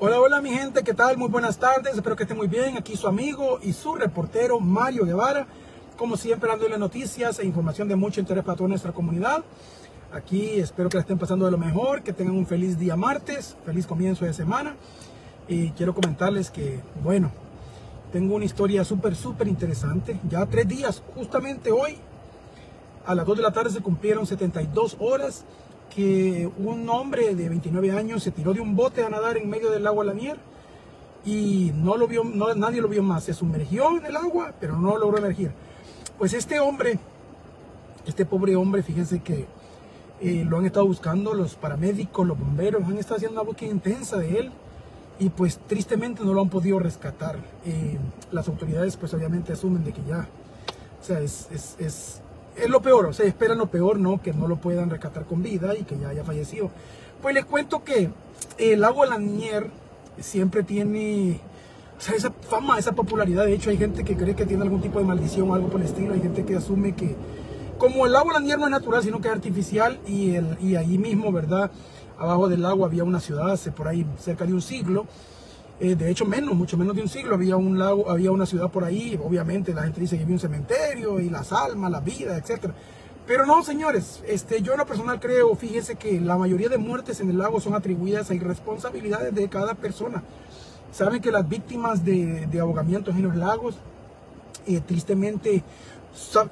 Hola, hola mi gente, ¿qué tal? Muy buenas tardes, espero que estén muy bien. Aquí su amigo y su reportero Mario Guevara, como siempre dándole noticias e información de mucho interés para toda nuestra comunidad. Aquí espero que la estén pasando de lo mejor, que tengan un feliz día martes, feliz comienzo de semana. Y quiero comentarles que, bueno, tengo una historia súper, súper interesante. Ya tres días, justamente hoy, a las 2 de la tarde se cumplieron 72 horas que un hombre de 29 años se tiró de un bote a nadar en medio del agua Lanier y no lo vio, no, nadie lo vio más. Se sumergió en el agua, pero no logró emergir. Pues este hombre, este pobre hombre, fíjense que eh, lo han estado buscando los paramédicos, los bomberos, han estado haciendo una búsqueda intensa de él y pues tristemente no lo han podido rescatar. Eh, las autoridades pues obviamente asumen de que ya, o sea, es, es lo peor, o sea, esperan lo peor, ¿no? Que no lo puedan rescatar con vida y que ya haya fallecido. Pues les cuento que el lago Lanier siempre tiene, esa fama, esa popularidad. De hecho, hay gente que cree que tiene algún tipo de maldición o algo por el estilo. Hay gente que asume que, como el lago Lanier no es natural, sino que es artificial, y, el, y allí mismo, ¿verdad? Abajo del lago había una ciudad hace por ahí cerca de un siglo eh, de hecho, menos, mucho menos de un siglo, había un lago, había una ciudad por ahí, obviamente la gente dice que había un cementerio y las almas, la vida, etc. Pero no, señores, este, yo en lo personal creo, fíjense que la mayoría de muertes en el lago son atribuidas a irresponsabilidades de cada persona. Saben que las víctimas de, de ahogamientos en los lagos, eh, tristemente,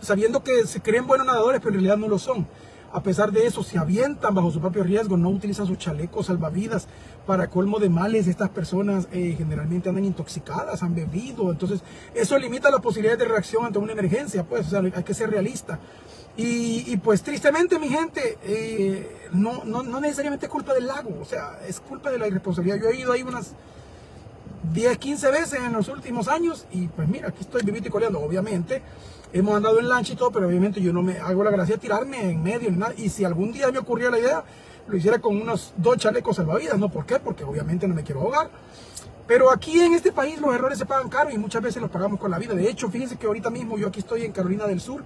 sabiendo que se creen buenos nadadores, pero en realidad no lo son. A pesar de eso, se avientan bajo su propio riesgo, no utilizan sus chalecos salvavidas. Para colmo de males, estas personas eh, generalmente andan intoxicadas, han bebido. Entonces, eso limita la posibilidad de reacción ante una emergencia, pues, o sea, hay que ser realista. Y, pues tristemente, mi gente, eh, no, no, no necesariamente es culpa del lago, o sea, es culpa de la irresponsabilidad. Yo he ido ahí unas 10, 15 veces en los últimos años y pues mira, aquí estoy vivito y coleando, obviamente. Hemos andado en lancha y todo, pero obviamente yo no me hago la gracia de tirarme en medio ni nada. Y si algún día me ocurría la idea, lo hiciera con unos dos chalecos salvavidas, ¿no? ¿Por qué? Porque obviamente no me quiero ahogar. Pero aquí en este país los errores se pagan caro y muchas veces los pagamos con la vida. De hecho, fíjense que ahorita mismo yo aquí estoy en Carolina del Sur,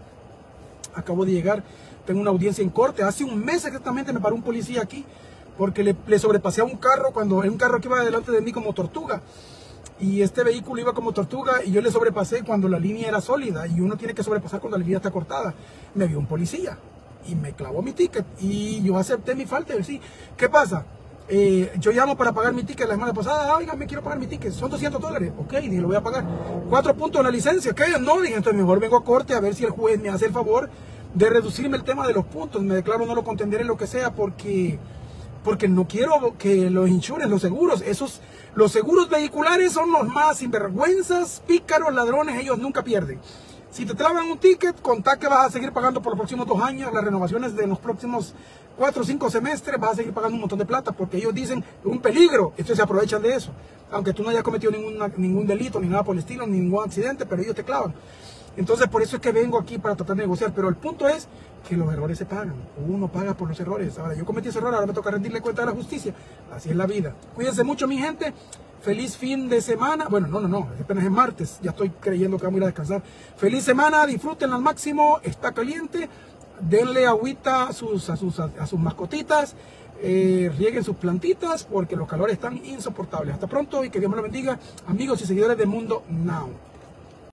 acabo de llegar, tengo una audiencia en corte. Hace un mes exactamente me paró un policía aquí porque le, sobrepasé a un carro cuando en un carro que iba delante de mí como tortuga y este vehículo iba como tortuga y yo le sobrepasé cuando la línea era sólida y uno tiene que sobrepasar cuando la línea está cortada. Me vio un policía y me clavó mi ticket y yo acepté mi falta y sí, ¿qué pasa? Eh, yo llamo para pagar mi ticket la semana pasada, oiga, me quiero pagar mi ticket, son 200 dólares, ok, dije, lo voy a pagar. Cuatro puntos en la licencia, ¿qué? No, entonces mejor vengo a corte a ver si el juez me hace el favor de reducirme el tema de los puntos, me declaro no lo contenderé lo que sea porque porque no quiero que los insures, los seguros, esos, los seguros vehiculares son los más sinvergüenzas, pícaros, ladrones, ellos nunca pierden. Si te traban un ticket, contá que vas a seguir pagando por los próximos dos años, las renovaciones de los próximos cuatro o cinco semestres, vas a seguir pagando un montón de plata, porque ellos dicen un peligro, entonces se aprovechan de eso. Aunque tú no hayas cometido ningún, ningún delito, ni nada por el estilo, ningún accidente, pero ellos te clavan. Entonces, por eso es que vengo aquí para tratar de negociar. Pero el punto es que los errores se pagan. Uno paga por los errores. Ahora, yo cometí ese error, ahora me toca rendirle cuenta a la justicia. Así es la vida. Cuídense mucho, mi gente. Feliz fin de semana. Bueno, no, no, no. Apenas es martes. Ya estoy creyendo que vamos a ir a descansar. Feliz semana. Disfruten al máximo. Está caliente. Denle agüita a sus, a sus, a sus mascotitas. Eh, rieguen sus plantitas porque los calores están insoportables. Hasta pronto y que Dios me lo bendiga, amigos y seguidores de Mundo Now.